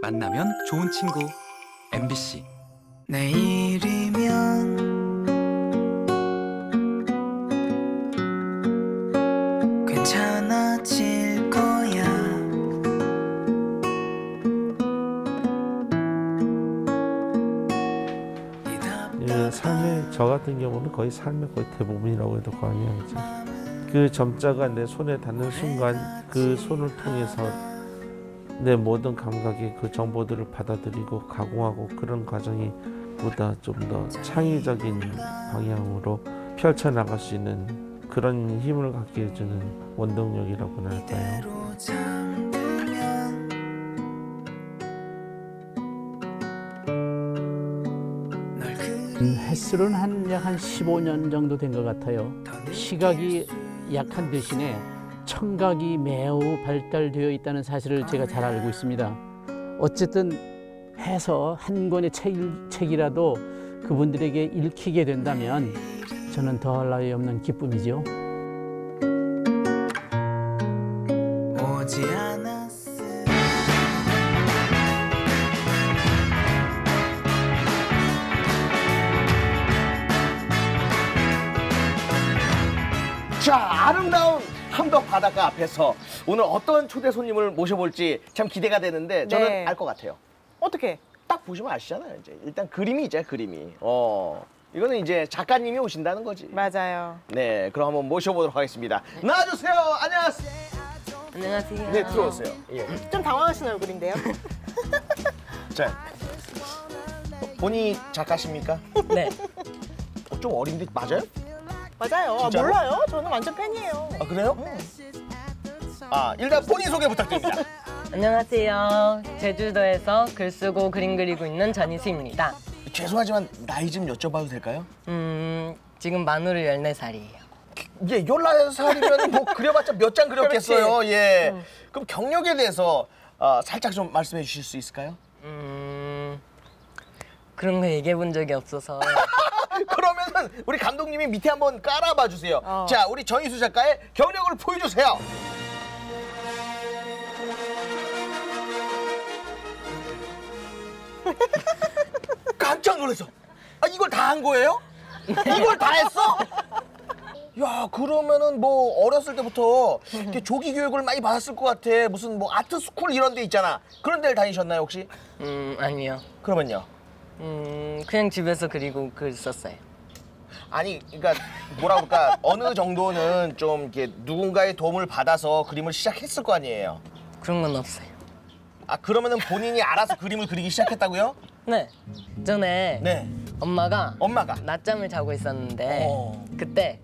만나면 좋은 친구. MBC 내일이면 괜찮아질 거야. 예, 삶의 저 같은 경우는 거의 삶의 거의 대부분이라고 해도 과언이 아니죠. 그 점자가 내 손에 닿는 순간 그 손을 통해서 내 모든 감각의 그 정보들을 받아들이고 가공하고 그런 과정이 보다 좀 더 창의적인 방향으로 펼쳐나갈 수 있는 그런 힘을 갖게 해주는 원동력이라고나 할까요? 음, 횟수는 한 약 한 15년 정도 된 것 같아요. 시각이 약한 대신에 청각이 매우 발달되어 있다는 사실을 제가 잘 알고 있습니다. 어쨌든 해서 한 권의 책, 책이라도 그분들에게 읽히게 된다면 저는 더할 나위 없는 기쁨이죠. 바닷가 앞에서 오늘 어떤 초대 손님을 모셔볼지 참 기대가 되는데 저는 네. 알것 같아요. 어떻게? 딱 보시면 아시잖아요. 이제 일단 그림이 이제 그림이. 어, 이거는 이제 작가님이 오신다는 거지. 맞아요. 네, 그럼 한번 모셔보도록 하겠습니다. 나와주세요. 안녕하세요. 안녕하세요. 네, 들어오세요. 예. 좀 당황하신 얼굴인데요. 자, 어, 본인이 작가십니까? 네. 어, 좀 어린데 맞아요? 맞아요. 아, 진짜로? 몰라요. 저는 완전 팬이에요. 아 그래요? 아 일단 본인 소개 부탁드립니다. 안녕하세요. 제주도에서 글 쓰고 그림 그리고 있는 전희수입니다. 죄송하지만 나이 좀 여쭤봐도 될까요? 음, 지금 만으로 14살이에요. 예, 14살이면 뭐 그려봤자 몇 장 그렸겠어요. 예. 그럼 경력에 대해서 어, 살짝 좀 말씀해 주실 수 있을까요? 음, 그런 거 얘기해 본 적이 없어서. 그러면은 우리 감독님이 밑에 한번 깔아봐 주세요. 어. 자, 우리 전희수 작가의 경력을 보여주세요. 깜짝 놀랐어. 아, 이걸 다 한 거예요? 이걸 다 했어? 야, 그러면은 뭐 어렸을 때부터 이렇게 조기 교육을 많이 받았을 것 같아. 무슨 뭐 art school 이런 데 있잖아. 그런 데를 다니셨나요, 혹시? 음, 아니요. 그러면요. 음, 그냥 집에서 그리고 글 썼어요. 아니, 그러니까 뭐라 그럴까 어느 정도는 좀 이렇게 누군가의 도움을 받아서 그림을 시작했을 거 아니에요. 그런 건 없어요. 아 그러면은 본인이 알아서 그림을 그리기 시작했다고요? 네. 전에 네. 엄마가 엄마가. 낮잠을 자고 있었는데 어. 그때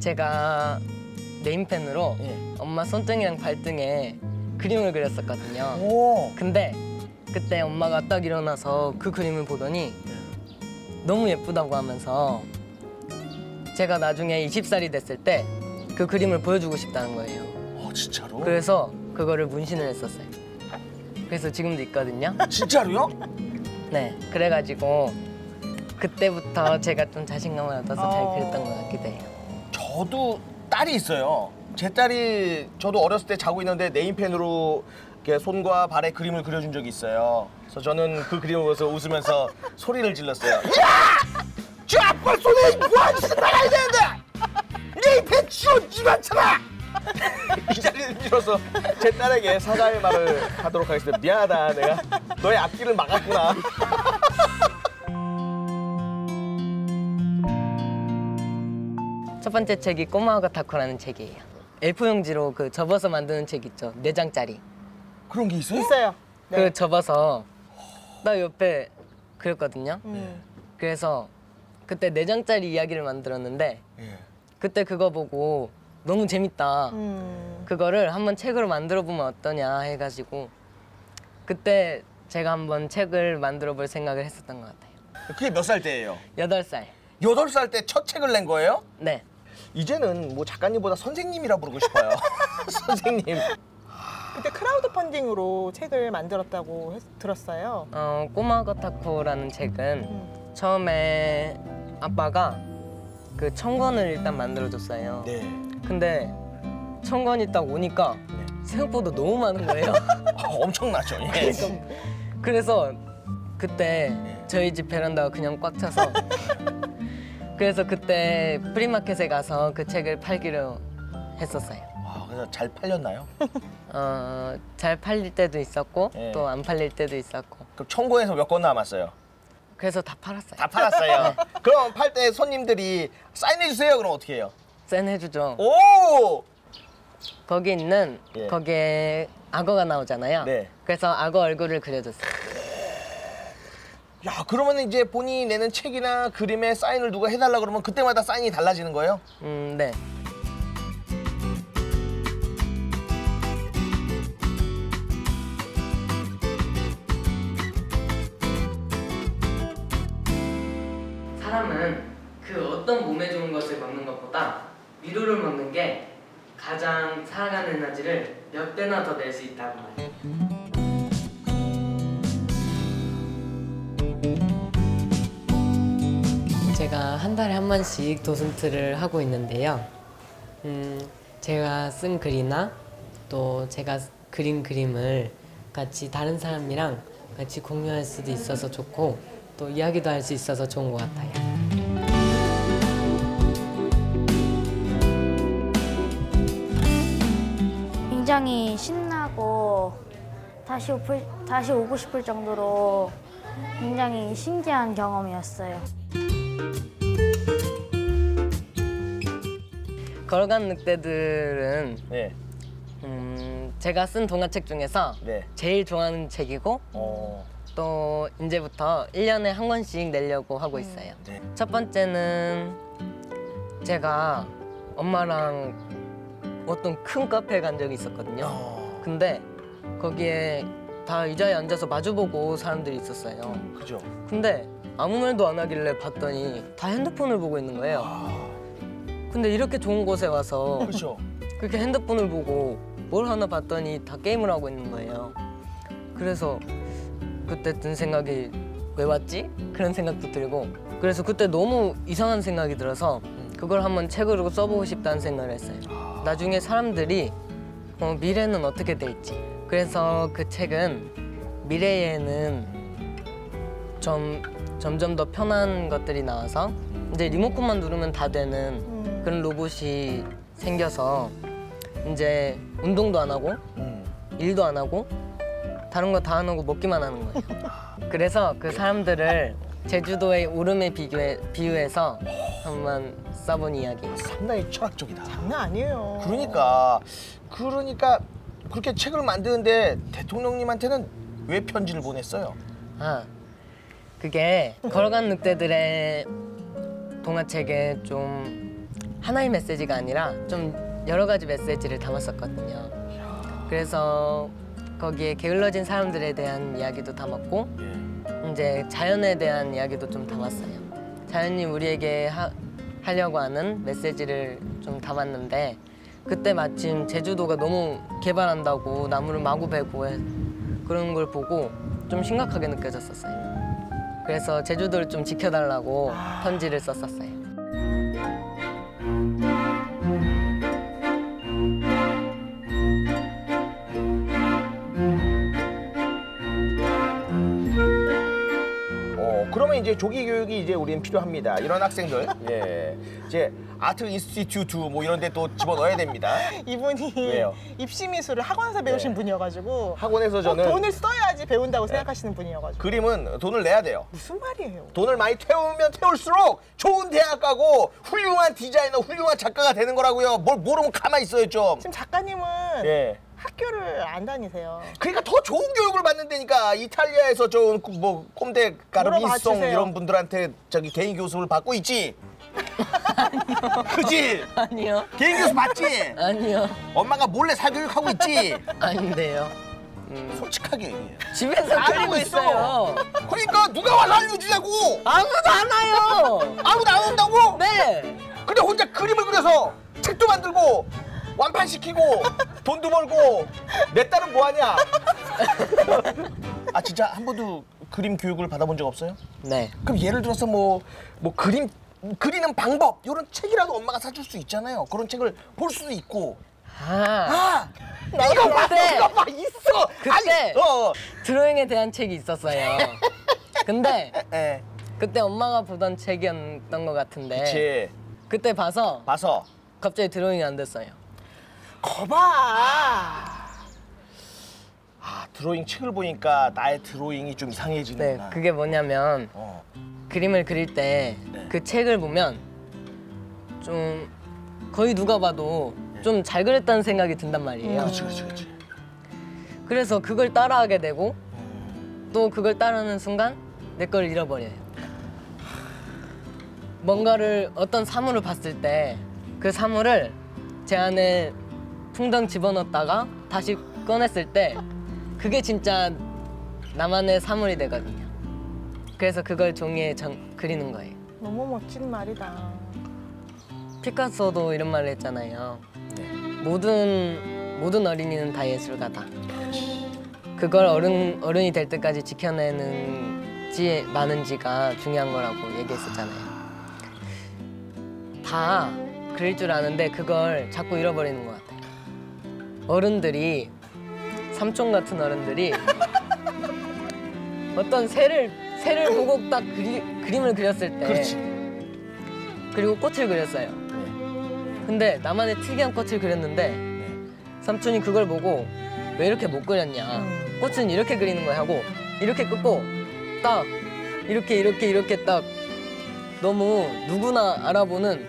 제가 네임펜으로 예. 엄마 손등이랑 발등에 그림을 그렸었거든요. 오. 근데 그때 엄마가 딱 일어나서 그 그림을 보더니 너무 예쁘다고 하면서 제가 나중에 20살이 됐을 때 그 그림을 보여주고 싶다는 거예요. 어 진짜로? 그래서 그거를 문신을 했었어요. 그래서 지금도 있거든요. 진짜로요? 네, 그래가지고 그때부터 제가 좀 자신감을 얻어서 어. 잘 그렸던 것 같기도 해요. 저도 딸이 있어요. 제 딸이 저도 어렸을 때 자고 있는데 네임펜으로 손과 발에 그림을 그려준 적이 있어요. 그래서 저는 그 그림을 보면서 웃으면서 소리를 질렀어요. 야! 저 아빠 손에 뭐하는 짓을 나가야 되는데! 네임펜 치워주지 않잖아! 이 자리를 빌어서 제 딸에게 사과의 말을 하도록 하겠습니다. 미안하다, 내가 너의 앞길을 막았구나. 첫 번째 책이 꼬마가 타코라는 책이에요. A4 용지로 그 접어서 만드는 책 있죠. 네 장짜리. 그런 게 있어요? 있어요. 네. 그 접어서 나 옆에 그렸거든요. 음. 그래서 그때 네 장짜리 이야기를 만들었는데 예. 그때 그거 보고 너무 재밌다. 음. 그거를 한번 책으로 만들어 보면 어떠냐 해가지고 그때 제가 한번 책을 만들어 볼 생각을 했었던 것 같아요. 그게 몇 살 때예요? 여덟 살. 여덟 살 때 첫 책을 낸 거예요? 네. 이제는 뭐 작가님보다 선생님이라 부르고 싶어요. 선생님. 그때 크라우드 펀딩으로 책을 만들었다고 했- 들었어요. 어, 꼬마 거타코라는 책은 음. 처음에 아빠가 그 천 권을 일단 만들어줬어요. 네. 근데 천 권이 딱 오니까 생각보다 너무 많은 거예요. 아, 엄청나죠. 예. 그래서 그때 저희 집 베란다가 그냥 꽉 차서 그래서 그때 프리마켓에 가서 그 책을 팔기로 했었어요. 와, 그래서 잘 팔렸나요? 어, 잘 팔릴 때도 있었고 예. 또안 팔릴 때도 있었고 그럼 청고에서 몇권 남았어요? 그래서 다 팔았어요. 다 팔았어요. 그럼 팔 때 손님들이 사인해 주세요. 그럼 어떻게 해요? 쌤 해주죠. 오! 거기 있는 예. 거기에 악어가 나오잖아요. 네. 그래서 악어 얼굴을 그려줬어요. 야, 그러면 이제 본인이 내는 책이나 그림에 사인을 누가 해달라 그러면 그때마다 사인이 달라지는 거예요? 음, 네. 사람은 그 어떤 몸에 좋은 것을 먹는 것보다 위로를 먹는 게 가장 살아가는 에너지를 몇 배나 더 낼 수 있다고 말해요. 제가 한 달에 한 번씩 도슨트를 하고 있는데요. 음, 제가 쓴 글이나 또 제가 그린 그림을 같이 다른 사람이랑 같이 공유할 수도 있어서 좋고 또 이야기도 할 수 있어서 좋은 것 같아요. 굉장히 신나고 다시 오플, 다시 오고 싶을 정도로 굉장히 신기한 경험이었어요. 걸어간 늑대들은 네. 음, 제가 쓴 동화책 중에서 네. 제일 좋아하는 책이고 어. 또 이제부터 1년에 한 권씩 내려고 하고 있어요. 네. 첫 번째는 제가 엄마랑 어떤 큰 카페에 간 적이 있었거든요. 어. 근데 거기에 다 의자에 앉아서 마주보고 사람들이 있었어요. 그죠? 근데 아무 말도 안 하길래 봤더니 다 핸드폰을 보고 있는 거예요. 근데 이렇게 좋은 곳에 와서 그렇죠. 그렇게 핸드폰을 보고 뭘 하나 봤더니 다 게임을 하고 있는 거예요. 그래서 그때 든 생각이 왜 왔지? 그런 생각도 들고 그래서 그때 너무 이상한 생각이 들어서 그걸 한번 책으로 써보고 싶다는 생각을 했어요. 나중에 사람들이 어, 미래는 어떻게 될지 그래서 그 책은 미래에는 좀 점점 더 편한 것들이 나와서 이제 리모컨만 누르면 다 되는 그런 로봇이 생겨서 이제 운동도 안 하고 음. 일도 안 하고 다른 거 다 안 하고 먹기만 하는 거예요. 그래서 그 사람들을 제주도의 오름에 비교해, 비유해서 한번 써본 이야기. 상당히 철학적이다. 장난 아니에요. 그러니까 그러니까 그렇게 책을 만드는데 대통령님한테는 왜 편지를 보냈어요? 아, 그게 걸어간 늑대들의 동화책에 좀 하나의 메시지가 아니라 좀 여러 가지 메시지를 담았었거든요. 그래서 거기에 게을러진 사람들에 대한 이야기도 담았고 예. 이제 자연에 대한 이야기도 좀 담았어요. 자연이 우리에게 하, 하려고 하는 메시지를 좀 담았는데 그때 마침 제주도가 너무 개발한다고 나무를 마구 베고 해- 그런 걸 보고 좀 심각하게 느껴졌었어요. 그래서 제주도를 좀 지켜달라고 편지를 썼었어요. 그러면 이제 조기 교육이 이제 우리는 필요합니다. 이런 학생들, 예, 이제 art institute 뭐 이런 데 또 집어 넣어야 됩니다. 이분이 왜요? 입시 미술을 학원에서 배우신 네. 분이어가지고 학원에서 어, 저는 돈을 써야지 배운다고 생각하시는 분이어가지고 그림은 돈을 내야 돼요. 무슨 말이에요? 돈을 많이 태우면 태울수록 좋은 대학 가고 훌륭한 디자이너, 훌륭한 작가가 되는 거라고요. 뭘 모르면 가만히 있어요 좀. 지금 작가님은 예. 학교를 안 다니세요. 그러니까 더 좋은 교육을 받는다니까 이탈리아에서 좀 뭐 꼼데 물어봐 까르비송 주세요. 이런 분들한테 저기 개인 교습을 받고 있지. 그지? 아니요. 개인 교습 받지? 아니요. 엄마가 몰래 사교육하고 있지? 아닌데요. 음, 솔직하게 얘기해. 집에서 알고 있어. 있어요. 그러니까 누가 와서 알려주냐고! 아무도 안 와요. 아무도 안 온다고? 네. 근데 혼자 그림을 그려서 책도 만들고 완판 시키고 돈도 벌고 내 딸은 뭐하냐? 아 진짜 한 번도 그림 교육을 받아본 적 없어요? 네. 그럼 예를 들어서 뭐뭐 그림 그리는 방법 이런 책이라도 엄마가 사줄 수 있잖아요. 그런 책을 볼 수도 있고 아, 이거 봐, 그때- 이거 봐, 있어. 그때- 아니, 어, 드로잉에 대한 책이 있었어요. 근데 예, 그때 엄마가 보던 책이었던 것 같은데 그렇지. 그때 봐서 봐서 갑자기 드로잉이 안 됐어요. 거봐. 아 드로잉 책을 보니까 나의 드로잉이 좀 네, 이상해지는구나. 그게 뭐냐면 어, 그림을 그릴 때그 네. 책을 보면 좀 거의 누가 봐도 좀잘 그렸다는 생각이 든단 말이에요. 네. 그렇지, 그렇지, 그렇지. 그래서 그걸 따라하게 되고 또 그걸 따르는 순간 내 걸 잃어버려요. 뭔가를 어떤 사물을 봤을 때 그 사물을 제 안에 풍덩 집어넣었다가 다시 꺼냈을 때 그게 진짜 나만의 사물이 되거든요. 그래서 그걸 종이에 정- 그리는 거예요. 너무 멋진 말이다. 피카소도 이런 말을 했잖아요. 네. 모든 모든 어린이는 다 예술가다. 그걸 어른 어른이 될 때까지 지켜내는지 마는지가 중요한 거라고 얘기했었잖아요. 다 그릴 줄 아는데 그걸 자꾸 잃어버리는 것 같아요. 어른들이 삼촌 같은 어른들이 어떤 새를 새를 보고 딱 그리, 그림을 그렸을 때 그렇지. 그리고 꽃을 그렸어요. 네. 근데 나만의 특이한 꽃을 그렸는데 삼촌이 그걸 보고 왜 이렇게 못 그렸냐. 음. 꽃은 이렇게 그리는 거야 하고 이렇게 끊고 딱 이렇게 이렇게 이렇게 딱 너무 누구나 알아보는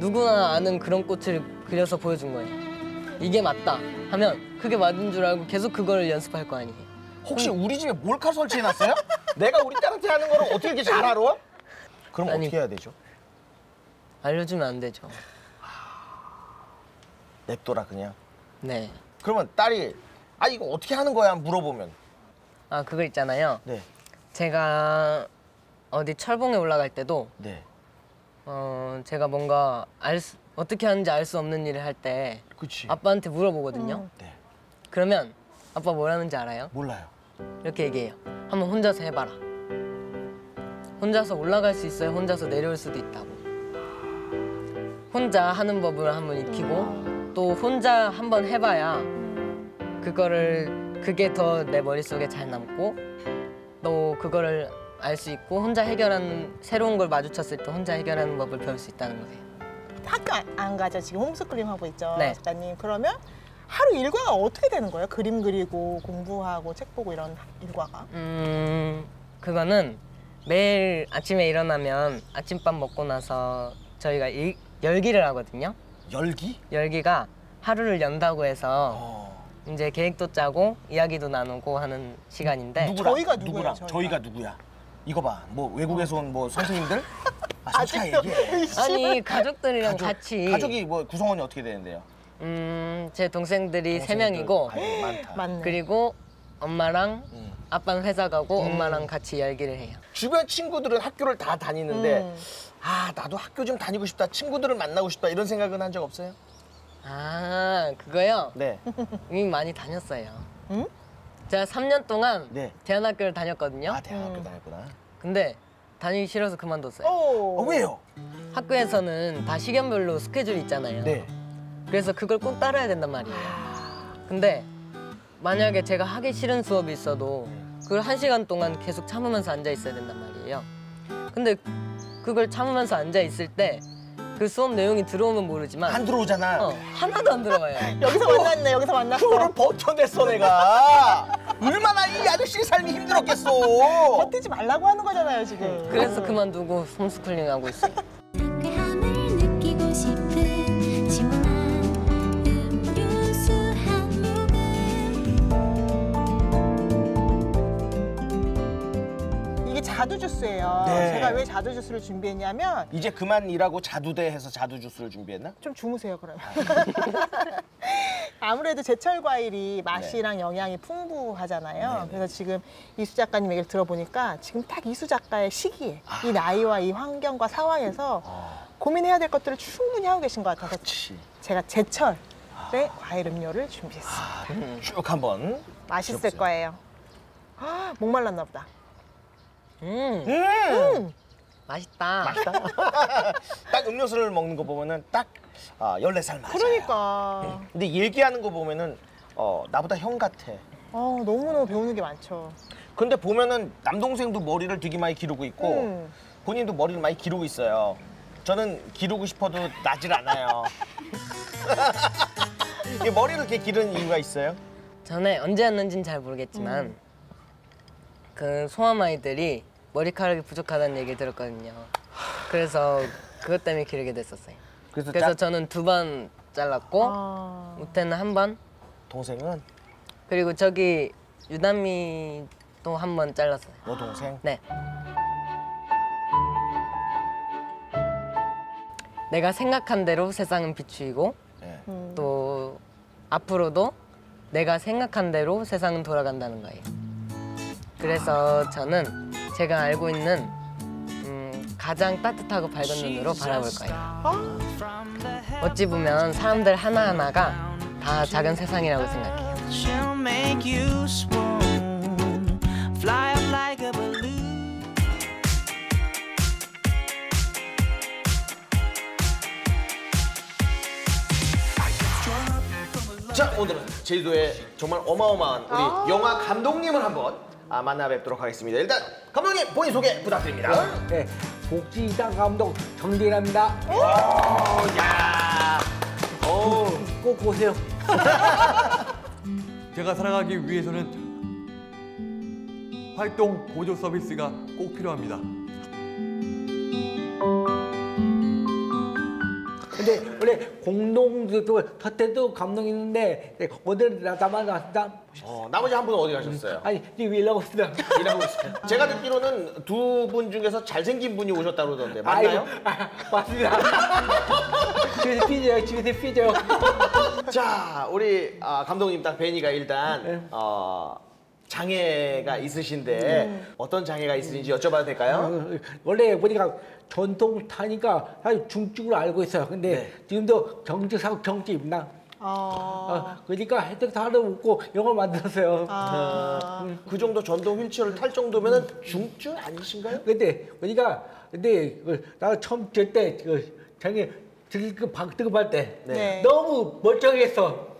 누구나 아는 그런 꽃을 그려서 보여준 거예요. 이게 맞다 하면 그게 맞은 줄 알고 계속 그걸 연습할 거 아니에요. 혹시 우리 집에 몰카 설치해놨어요? 내가 우리 딸한테 하는 거를 어떻게 이렇게 잘 알아? 그럼 아니. 어떻게 해야 되죠? 알려주면 안 되죠. 냅둬라 그냥. 네. 그러면 딸이 아 이거 어떻게 하는 거야 물어보면 아 그거 있잖아요. 네, 제가 어디 철봉에 올라갈 때도 네, 어 제가 뭔가 알 수, 어떻게 하는지 알 수 없는 일을 할 때. 아빠한테 물어보거든요. 네, 그러면 아빠 뭐라는지 알아요? 몰라요. 이렇게 얘기해요. 한번 혼자서 해봐라. 혼자서 올라갈 수 있어요. 혼자서 내려올 수도 있다고. 혼자 하는 법을 한번 익히고 또 혼자 한번 해봐야 그거를 그게 더 내 머릿속에 잘 남고 또 그거를 알 수 있고 혼자 해결하는 새로운 걸 마주쳤을 때 혼자 해결하는 법을 배울 수 있다는 거예요. 학교 안- 안 가죠. 지금 홈스쿨링 하고 있죠. 네. 작가님. 그러면 하루 일과가 어떻게 되는 거예요? 그림 그리고 공부하고 책 보고 이런 일과가? 음, 그거는 매일 아침에 일어나면 아침밥 먹고 나서 저희가 일, 열기를 하거든요. 열기? 열기가 하루를 연다고 해서 어. 이제 계획도 짜고 이야기도 나누고 하는 시간인데 누구랑? 저희가 누구랑? 저희가? 저희가 누구야? 이거 봐. 뭐 외국에서 온 뭐 선생님들? 아, 솔직하게 얘기해. 아니 가족들이랑 가족, 같이 가족이 뭐 구성원이 어떻게 되는데요? 음, 제 동생들이 세. 명이고 아이고, 많다. 맞네. 그리고 엄마랑 음. 아빠는 회사 가고 음. 엄마랑 같이 열기를 해요. 주변 친구들은 학교를 다 다니는데 음. 아 나도 학교 좀 다니고 싶다 친구들을 만나고 싶다 이런 생각은 한 적 없어요? 아 그거요? 네. 이미 많이 다녔어요. 응? 제가 3년 동안 네. 대안학교를 다녔거든요. 아 대학교 음. 다녔구나. 근데 다니기 싫어서 그만뒀어요. 오. 어, 왜요? 학교에서는 다 시간별로 스케줄이 있잖아요. 네. 그래서 그걸 꼭 따라야 된단 말이에요. 근데 만약에 제가 하기 싫은 수업이 있어도 그걸 한 시간 동안 계속 참으면서 앉아 있어야 된단 말이에요. 근데 그걸 참으면서 앉아 있을 때 그 수업 내용이 들어오면 모르지만 안 들어오잖아. 어, 하나도 안 들어와요. 여기서 만났네. 여기서 만났어. 그거를 버텨냈어 내가. 얼마나 이 아저씨의 삶이 힘들었겠어. 버티지 말라고 하는 거잖아요 지금. 그래서 그만두고 홈스쿨링 하고 있어요. 자두 주스예요. 네. 제가 왜 자두 주스를 준비했냐면 이제 그만 일하고 자두대 해서 자두 주스를 준비했나? 좀 주무세요 그러면. 아무래도 제철 과일이 맛이랑 영양이 풍부하잖아요. 네네. 그래서 지금 이수 작가님 얘기를 들어보니까 지금 딱 이수 작가의 시기에 이 나이와 이 환경과 상황에서 어, 고민해야 될 것들을 충분히 하고 계신 것 같아서 그렇지. 제가 제철의 과일 음료를 준비했어요. 쭉 한번. 맛있을 드셔보세요. 거예요. 아, 목말랐나 보다. 음, 음. 맛있다. 맛있다. 딱 음료수를 먹는 거 보면은 딱 아, 14살 맞아. 그러니까. 근데 얘기하는 거 보면은 어, 나보다 형 같아. 어, 너무너무 배우는 게 많죠. 근데 보면은 남동생도 머리를 되게 많이 기르고 있고 음. 본인도 머리를 많이 기르고 있어요. 저는 기르고 싶어도 나질 않아요. 이 머리를 이렇게 기르는 이유가 있어요? 전에 언제였는지는 잘 모르겠지만 음. 그 소아아이들이 머리카락이 부족하다는 얘기 들었거든요. 그래서 그것 때문에 기르게 됐었어요. 그래서, 그래서 짝- 저는 두 번 잘랐고 아. 우태는 한 번, 동생은 그리고 저기 유남이도 한 번 잘랐어요. 너 동생. 네. 내가 생각한 대로 세상은 비추이고 네. 음. 또 앞으로도 내가 생각한 대로 세상은 돌아간다는 거예요. 그래서 저는 제가 알고 있는 음, 가장 따뜻하고 밝은 눈으로 바라볼 거예요. 어찌 보면 사람들 하나하나가 다 작은 세상이라고 생각해요. 자 오늘은 제주도의 정말 어마어마한 우리 아. 영화 감독님을 한번 아, 만나 뵙도록 하겠습니다. 일단 감독님 본인 소개 부탁드립니다. 네, 복지이상 감독 정진합니다. 야, 오, 꼭 보세요. 제가 살아가기 위해서는 활동 보조 서비스가 꼭 필요합니다. 근데 원래 공동도 곁에도 감독 있는데 네, 오늘 나- 나만 왔다. 어, 나머지 한 분은 어디 가셨어요? 아니 지금 일하고 있습니다. 일하고 있어요. 제가 듣기로는 두 분 중에서 잘생긴 분이 오셨다고 그러던데 맞나요? 아, 맞습니다. 집에서 삐져요. 집에서 삐져요. 자, 우리 아, 감독님 딱 뵈니까 일단 네. 어, 장애가 있으신데 어떤 장애가 있으신지 여쭤봐도 될까요? 어, 원래 보니까 전통 타니까 사실 중증으로 알고 있어요. 근데 네. 지금도 경직사고 경직입니다. 어. 어, 그러니까 혜택도 하나 웃고 영화 만들었어요. 아. 그 정도 전동 휠체어를 탈 정도면 은 중증 아니신가요? 근데 보니까 근데 그, 나 처음 들때 장애 들그 박등급 할 때 네. 네. 너무 멀쩡했어.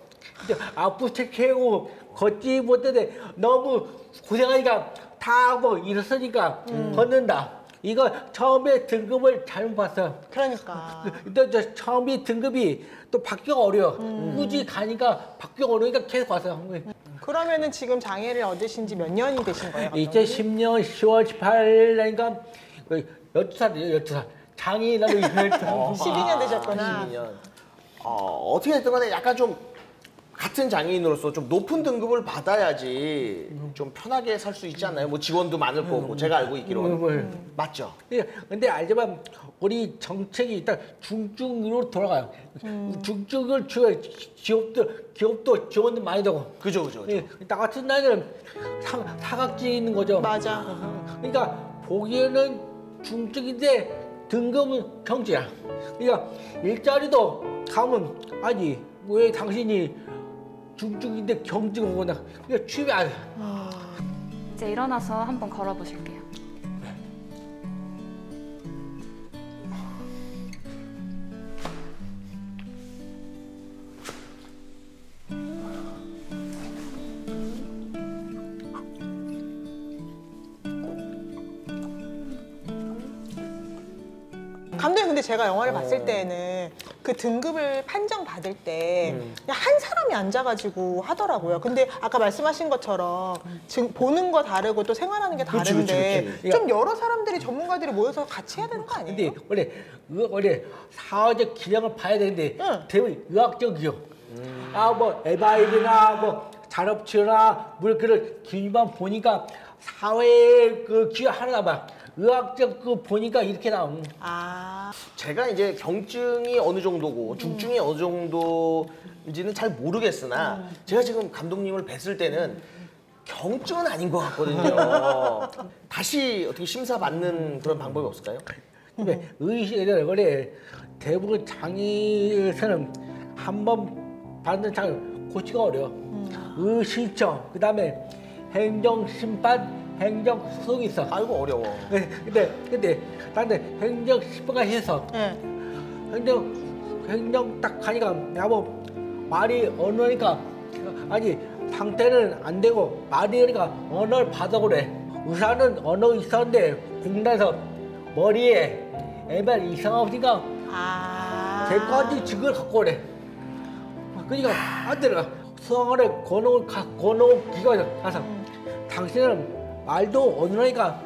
이제 아프 체크하고 걷지 못했는데 너무 고생하니까 다뭐 일었으니까 걷는다. 이거 처음에 등급을 잘못 봤어. 그러니까. 또저 처음에 등급이 또 바뀌기 어려워. 꾸준히 가니까 바뀌기 어려우니까 계속 왔어. 그러면은 지금 장애를 얻으신 지 몇 년이 되신 거예요? 감독님? 2010년 10월 18일 날니까 12살이에요, 12살. 장애인 나도 12년 되셨구나. 12년. 어, 어떻게 됐든 간에 약간 좀 같은 장애인으로서 좀 높은 등급을 받아야지 좀 편하게 살 수 있지 않나요? 뭐 직원도 많을 거고 제가 알고 있기로는 음. 맞죠? 예, 근데 알지만 우리 정책이 일단 중증으로 돌아가요. 중증을 주 기업도 기업도 지원도 많이 되고. 그죠 그죠 그죠. 예, 나 같은 나이는 사, 사각지에 있는 거죠. 맞아. 그러니까 보기에는 중증인데 등급은 경제야. 그러니까 일자리도 가면 아니 왜 당신이 중증인데 경증 오거나 그러니까 취업이 안 돼. 이제 일어나서 한번 걸어보실게요. 감독님 근데 제가 영화를 어. 봤을 때는 그 등급을 판정 받을 때 음. 한 사람이 앉아가지고 하더라고요. 근데 아까 말씀하신 것처럼 지금 보는 거 다르고 또 생활하는 게 그치, 다른데 그치, 그치. 좀 여러 사람들이 전문가들이 모여서 같이 해야 되는 거 아니에요? 근데 원래 의- 원래 사회적 기량을 봐야 되는데 응. 대부분 의학적이요. 아뭐 에바일이나 뭐 산업치료나 뭐 그런 기만 보니까 사회 그 기여 하나 봐. 의학적 그 보니까 이렇게 나온. 아 제가 이제 경증이 어느 정도고 중증이 어느 정도인지는 잘 모르겠으나 제가 지금 감독님을 뵀을 때는 경증은 아닌 것 같거든요. 다시 어떻게 심사 받는 그런 방법이 없을까요? 근데 의식을 원래 대부분 장애에서는 한 번 받는 장애 고치가 어려워. 의실청 그다음에 행정심판 행정 소송이 있어. 아이고 어려워. 네, 근데 근데 나는 행정 10분간 해서 네. 행정 행정 딱 가니까 야뭐 말이 언어니까 아니 상태는 안 되고 말이니까 언어를 받아오래. 의사는 언어 있었는데 국내에서 머리에 애발 이상 없으니까 아. 제까지 증거를 갖고 오래. 그러니까 아들아 수학원에 권호 가 권호 기관에 가서 당신은 말도 언어니까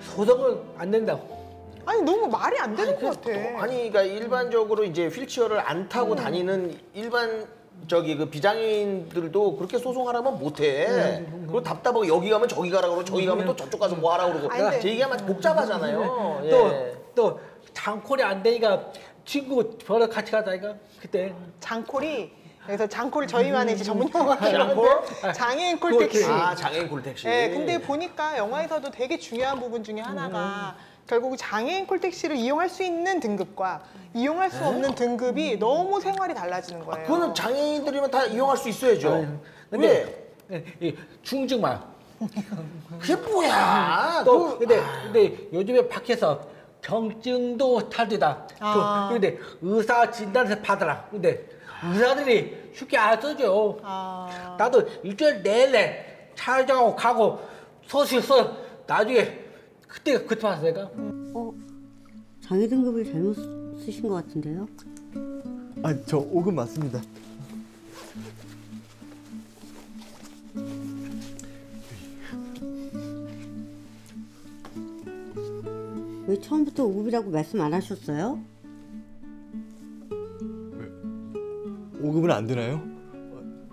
소송은 안 된다고. 아니 너무 말이 안 되는 그것 같아. 아니 그러니까 일반적으로 이제 휠체어를 안 타고 음. 다니는 일반 저기 그 비장애인들도 그렇게 소송하라면 못해. 음. 그리고 답답하고 여기 가면 저기 가라 그러고 저기 가면 또 저쪽 가서 뭐 하라 그러고. 아니, 제 얘기하면 복잡하잖아요. 예. 또또 장콜이 안 되니까 친구 저랑 같이 가자니까 그때 장콜이 그래서 장콜 저희만의 이제 전문 용어가? 필요한데 장애인 콜택시. 아 장애인 콜택시. 네, 근데 보니까 영화에서도 되게 중요한 부분 중에 하나가 결국 장애인 콜택시를 이용할 수 있는 등급과 이용할 수 없는 등급이 너무 생활이 달라지는 거예요. 그거는 장애인들이면 다 이용할 수 있어야죠. 아니, 근데 이 중증만 그게 뭐야? 또 그- 근데 근데 요즘에 밖에서 경증도 탈되다. 아. 근데 의사 진단서 받아라. 근데 의사들이 쉽게 안 써줘. 아, 나도 일주일 내내 촬영하고 가고 소식 써 나중에 그때 그때 봤어 내가. 어? 장애 등급을 잘못 쓰신 것 같은데요? 아, 저 5급 맞습니다. 왜 처음부터 5급이라고 말씀 안 하셨어요? 5급은 안 되나요?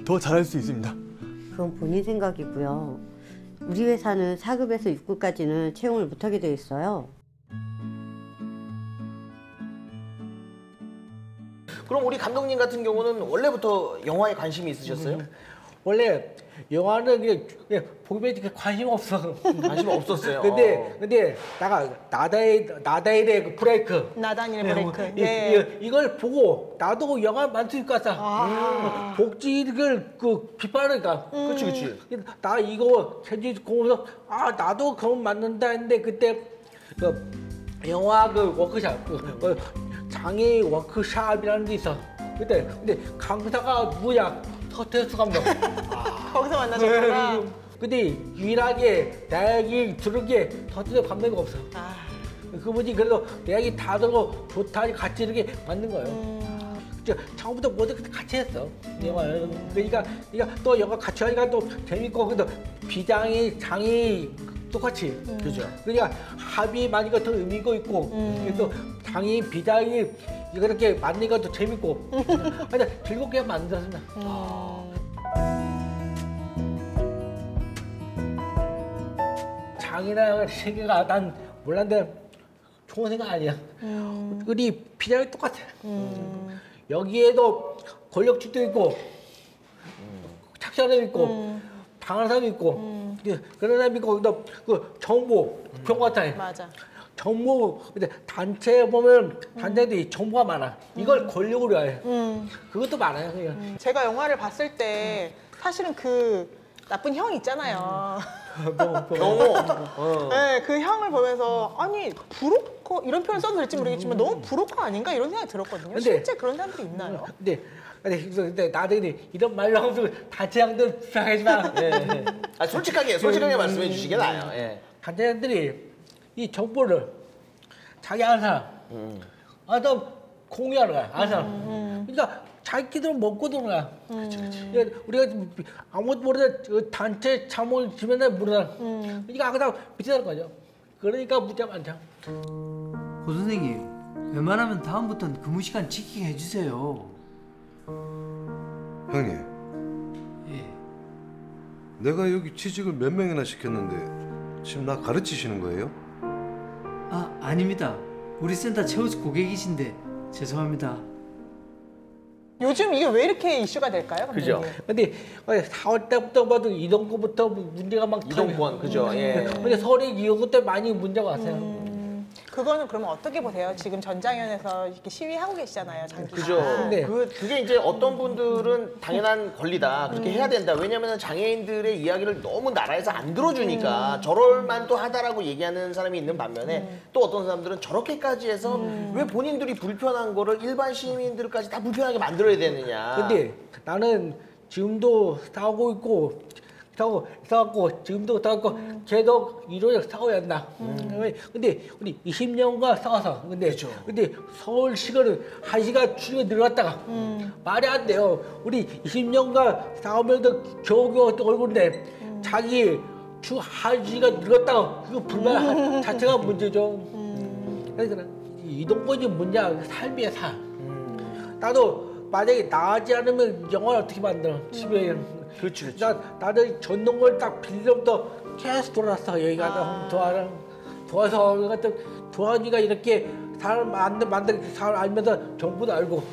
더 잘할 수 있습니다. 그건 본인 생각이고요. 우리 회사는 4급에서 6급까지는 채용을 못하게 되어 있어요. 그럼 우리 감독님 같은 경우는 원래부터 영화에 관심이 있으셨어요? 원래 영화는 그냥, 그냥 보기에 그렇게 관심 없어. 관심 없었어요. 근데 근데 나가 나다의 나다의 그 브레이크. 나다니엘 브레이크. 이, 예. 이, 걸 보고 나도 영화 만들 것 같아. 아. 복지를 그 비판하니까. 그치, 그치. 나 이거 현지 공부서 아 나도 그럼 만든다 했는데 그때 그 영화 그 워크샵 그, 그 장애 워크샵이라는 게 있어. 그때 근데 강사가 누구야? 서태수 감독. 거기서 만나셨구나. 네. 근데 유일하게 대학이 들은 게 서태수 감독이 없어. 아, 그분이 그래도 대학이 다 들고 좋다 같이 이렇게 만든 거예요. 음. 저 처음부터 모두 같이 했어 영화를. 그러니까 그러니까 또 영화 같이 하니까 또 재밌고 근데 비장애 장애 똑같이. 그죠. 그러니까 합의 많이 것도 의미가 있고 음. 또 장애 비장애 이렇게 만든 것도 재밌고. 하여튼 즐겁게 만들었습니다. 장이라는 세계가 난 몰랐는데 좋은 생각 아니야. 우리 비장이 똑같아. 여기에도 권력주도 있고 착취하는 사람 있고 당하는 사람 있고 예, 그런 사람 있고 또그 정보 정보 같아. 맞아. 정보 근데 단체 보면 단체들이 정보가 많아. 이걸 권력으로 해. 음. 그것도 많아요. 그냥. 제가 영화를 봤을 때 사실은 그 나쁜 형 있잖아요. 경호. 어. 네, 그 형을 보면서 아니 브로커 이런 표현 써도 될지 모르겠지만 너무 브로커 아닌가 이런 생각이 들었거든요. 근데- 실제 그런 사람들이 있나요? 근데 근데 근데 나들이 이런 말로 하면서 단체장들 불쌍하지 마. 예. 아, 솔직하게 솔직하게 말씀해 주시길 나요. 예. 단체장들이 이 정보를 자기 아는 사람, 음. 아는 공유하는 거야, 아는 사람. 그러니까 자기들은 먹고 도는 거야. 그러니까 우리가 아무것도 모르는 그 단체 참모를 지면은 모르는 사람. 그러니까 항상 비슷한 거죠. 그러니까 문제 많죠. 고 선생님, 웬만하면 다음부터는 근무 시간 지키게 해주세요. 형님, 예. 내가 여기 취직을 몇 명이나 시켰는데 지금 나 가르치시는 거예요? 아, 아닙니다. 우리 센터 최우수 고객이신데 죄송합니다. 요즘 이게 왜 이렇게 이슈가 될까요? 그죠. 근데 4월 때부터 봐도 이동권부터 문제가 막 이동권, 그죠, 예. 근데 서울에 이동권 때 많이 문제가 왔어요. 그거는 그러면 어떻게 보세요? 지금 전장현에서 이렇게 시위하고 계시잖아요, 장기간. 그죠. 그, 그게 이제 어떤 분들은 당연한 권리다. 그렇게 해야 된다. 왜냐면 장애인들의 이야기를 너무 나라에서 안 들어주니까 저럴만도 하다라고 얘기하는 사람이 있는 반면에 또 어떤 사람들은 저렇게까지 해서 왜 본인들이 불편한 거를 일반 시민들까지 다 불편하게 만들어야 되느냐. 근데 나는 지금도 싸우고 있고 싸우고 싸웠고 지금도 싸우고 계속 이러려 싸워야 한다. 왜? 근데 우리 20년간 싸워서 근데 근데 서울시가는 한 시간 추리에 늘어났다가 말이 안 돼요. 우리 20년간 싸우면서 겨우겨우 얼굴인데 자기 주 한 시간 늘었다가 그거 불만 자체가 문제죠. 그래서 이동권이 뭐냐 삶이야 삶. 나도 만약에 나가지 않으면 영화를 어떻게 만들어 집에 그렇지 그렇지 나 나는 전동걸 딱 빌려부터 계속 돌았어 여기 가다 도와라 도와서 같은 도와니가 이렇게 사람 만들 만들 사람 알면서 정부도 알고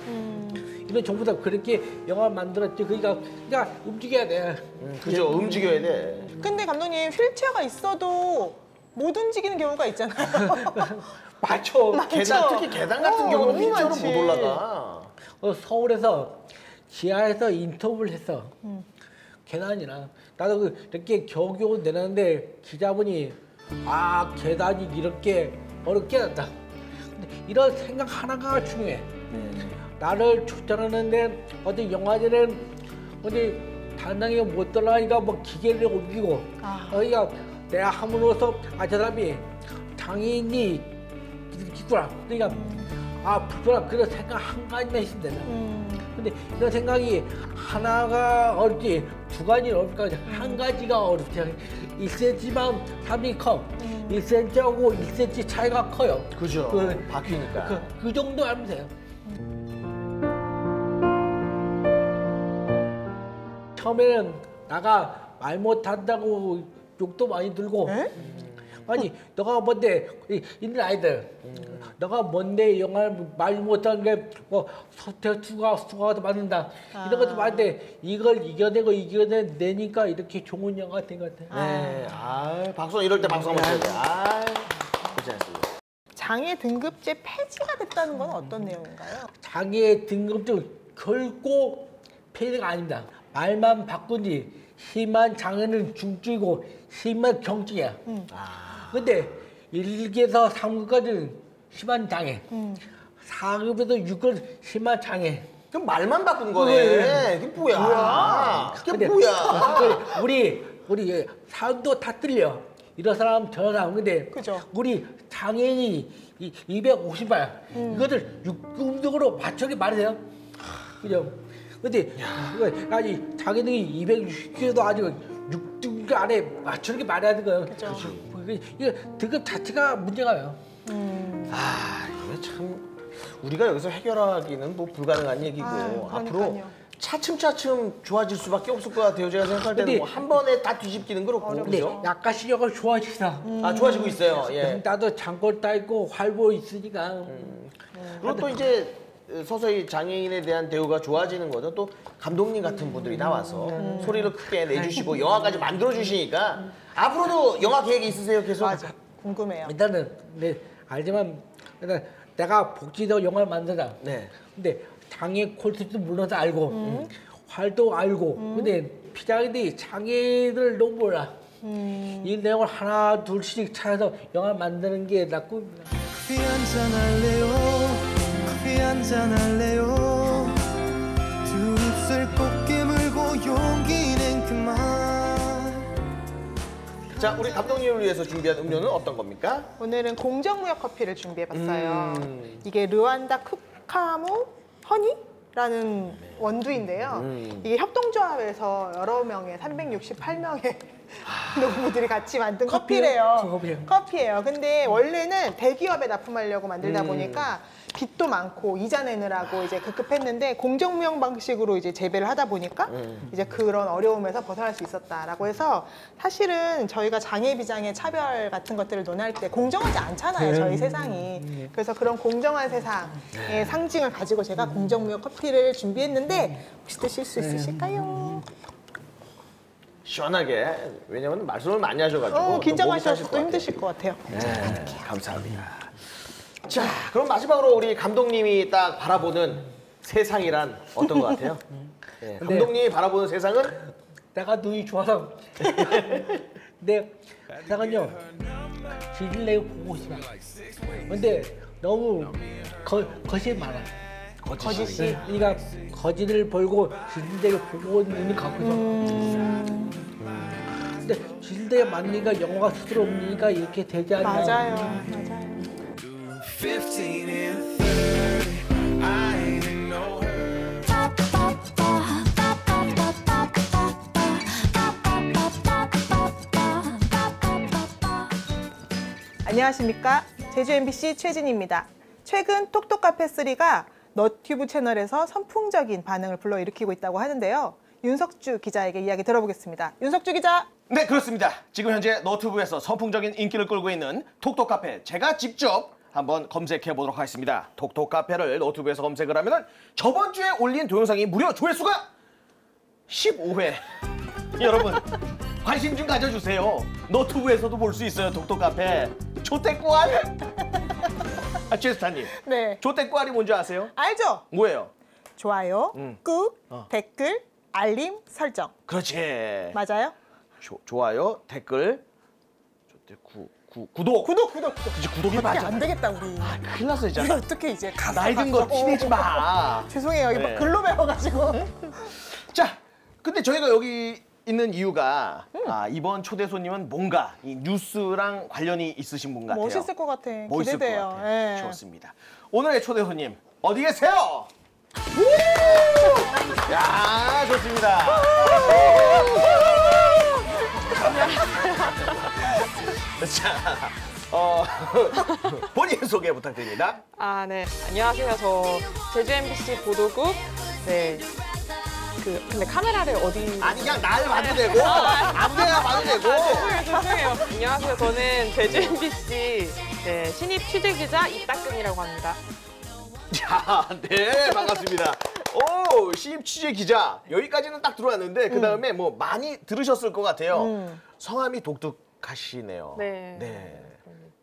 이런 정부도 그렇게 영화 만들었지 그러니까 그러니까 움직여야 돼 그죠. 움직여야 돼. 근데 감독님 휠체어가 있어도 못 움직이는 경우가 있잖아요. 맞죠 계단 특히 계단 같은 어, 경우는 휠체어로. 못 올라가. 어, 서울에서 지하에서 인터뷰를 했어. 계단이나 나도 그 이렇게 겨우겨우 내렸는데 기자분이 아 계단이 이렇게 어렵게 났다. 근데 이런 생각 하나가 중요해. 나를 초청하는데 어디 영화제는 어디 단당히 못 들어가니까 뭐 기계를 옮기고 그러니까 내가 함으로써 아 저 사람이 장애인이 있구나. 그러니까 아 불편한 그런 생각 한 가지만 있으면 된다. 근데 이런 생각이 하나가 어렵지 두 가지는 어렵까 한 가지가 어렵지 1cm만 사람이 커. 1cm하고 1cm 차이가 커요. 그죠. 그, 바뀌니까. 그, 그 정도 알면 돼요. 처음에는 나가 말 못한다고 욕도 많이 들고 아니 너가 뭔데 이- 있는 아이들 너가 뭔데 영화를 말 못하는 게뭐 서태 수가 수가도 맞는다 이런 것도 많은데 이걸 이겨내고 이겨내니까 이렇게 좋은 영화가 된 것 같아 네. 아, 박수 이럴 때 박수 한번 쳐야 돼. 아, 않습니다. 장애 등급제 폐지가 됐다는 건 어떤 내용인가요? 장애 등급증 결코 폐지가 아닙니다. 말만 바꾸지 심한 장애는 중증이고 심한 경증이야. 근데 1급에서 3급까지는 심한 장애, 4급에서 6급 심한 장애. 그럼 말만 바꾼 거네. 그게 뭐야? 그게 근데 뭐야? 그 우리 우리 사람도 다 틀려. 이런 사람 저런 사람 근데 우리 장애인이 250발 이것을 6급으로 맞춰게 말해요. 그죠? 근데 아니 장애인이 260kg도 아니고 6등 안에 맞추는 게 말이 안 되는 거예요. 그렇죠. 이거 등급 자체가 문제가요. 아, 이거 참 우리가 여기서 해결하기는 뭐 불가능한 얘기고 아유, 앞으로. 차츰차츰 좋아질 수밖에 없을 것 같아요. 제가 생각할 때는 근데- 뭐한 번에 다 뒤집기는 그렇고 근데 그죠? 약간 시력을 좋아지다. 아 좋아지고 있어요. 예. 나도 장골 따 있고 활보 있으니까. 음. 그리고 또 이제 서서히 장애인에 대한 대우가 좋아지는 거죠. 또 감독님 같은 분들이 나와서 소리를 크게 내주시고 영화까지 만들어 주시니까 앞으로도 영화 계획이 있으세요? 계속? 맞아. 궁금해요. 일단은 네 알지만 일단 내가 복지도 영화를 만들자. 네. 근데 장애 콘셉트 물론 다 알고 활도 알고 근데 피자들이 장애를 너무 몰라. 이 내용을 하나 둘씩 찾아서 영화 만드는 게나 꿈입니다. 커피 한잔 할래요 두 입술 꼭 깨물고 용기 낸 그만 자, 우리 감독님을 위해서 준비한 음료는 어떤 겁니까? 오늘은 공정무역 커피를 준비해봤어요. 음. 이게 르완다 쿠카무 허니 라는 원두인데요. 음. 이게 협동조합에서 여러 명의 368명의 농부들이 같이 만든 커피래요. 커피요. 커피예요. 근데 원래는 대기업에 납품하려고 만들다 음. 보니까 빚도 많고 이자 내느라고 이제 급급했는데 공정무역 방식으로 이제 재배를 하다 보니까 음. 이제 그런 어려움에서 벗어날 수 있었다라고 해서 사실은 저희가 장애 비장애 차별 같은 것들을 논할 때 공정하지 않잖아요 저희 음. 세상이 그래서 그런 공정한 세상의 상징을 가지고 제가 공정무역 커피를 준비했는데 혹시 드실 수 있으실까요? 시원하게. 왜냐면 말씀을 많이 하셔가지고. 어, 또 긴장하셔서 또 힘드실 것 같아요. 네, 감사합니다. 자, 그럼 마지막으로 우리 감독님이 딱 바라보는 세상이란 어떤 것 같아요? 네, 근데- 감독님이 바라보는 세상은 내가 눈이 좋아서 근데 세상은요 질질 내고 보고 싶어 근데 너무 거, 거짓이 많아 거짓이? 그러니까 거짓을 벌고 내고 보고 있는 거거든 음. 근데 내고 맞으니까 영화가 스스로 없으니까 이렇게 되지 않나 맞아요. 맞아요. 15 and 30, I ain't in no hurry. 안녕하십니까 제주 MBC 최진입니다. 최근 톡톡 카페 3가 너튜브 채널에서 선풍적인 반응을 불러일으키고 있다고 하는데요. 윤석주 기자에게 이야기 들어보겠습니다. 윤석주 기자. 네 그렇습니다. 지금 현재 너튜브에서 선풍적인 인기를 끌고 있는 톡톡 카페 제가 직접 한번 검색해 보도록 하겠습니다. 톡톡 카페를 너튜브에서 검색을 하면은 저번 주에 올린 동영상이 무려 조회수가 15회. 여러분 관심 좀 가져주세요. 너튜브에서도 볼 수 있어요. 톡톡 카페. 조태꾸알. 아 최스타님. 네. 조태꾸알이 뭔지 아세요? 알죠? 뭐예요? 좋아요, 음. 꾹, 어. 댓글, 알림, 설정. 그렇지. 맞아요? 조, 좋아요, 댓글, 조태 구, 구, 구독. 구독, 구독, 구독. 그치 구독이 맞아. 안 되겠다 우리. 큰일 났어 우리 진짜. 어떻게 이제 나이 든거 가서- 티내지 마. 죄송해요. 이거 네. 글로 배워가지고. 자, 근데 저희가 여기 있는 이유가 아, 이번 초대 손님은 뭔가 이 뉴스랑 관련이 있으신 분 같아요. 멋있을 것 같아. 멋있을 기대돼요. 것 같아요. 예. 좋습니다. 오늘의 초대 손님 어디 계세요? 우! 야, 좋습니다. 자, 어, 본인 소개 부탁드립니다. 아, 네. 안녕하세요. 저 제주 MBC 보도국 네. 그 근데 카메라를 어디 아니 그냥 날 봐도 되고 아무데나 봐도 되고. 아, 죄송해요. 안녕하세요. 저는 제주 MBC 네, 신입 취재 기자 이따끔이라고 합니다. 자, 네, 반갑습니다. 오, 신입 취재 기자. 여기까지는 딱 들어왔는데, 그 다음에 뭐 많이 들으셨을 것 같아요. 음. 성함이 독특하시네요. 네. 네.